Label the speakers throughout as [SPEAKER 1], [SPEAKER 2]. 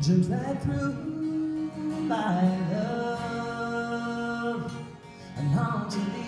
[SPEAKER 1] Just right through my love and onto the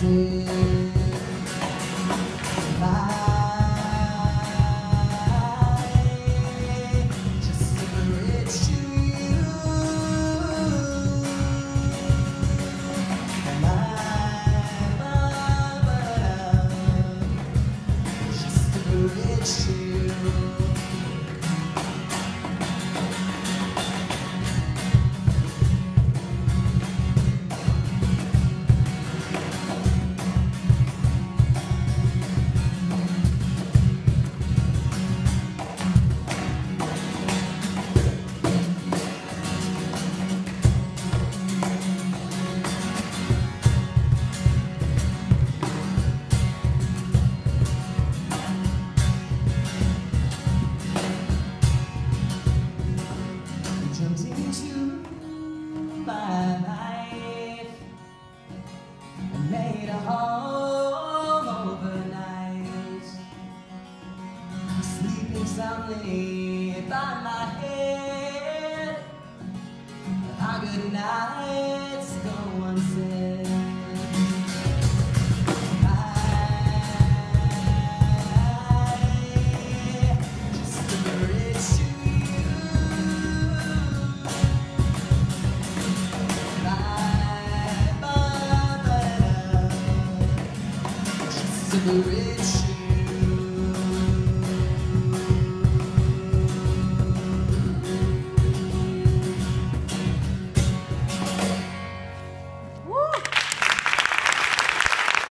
[SPEAKER 1] be? My life and made a home overnight, sleeping soundly by my head. Our good nights Bye, bye, bye.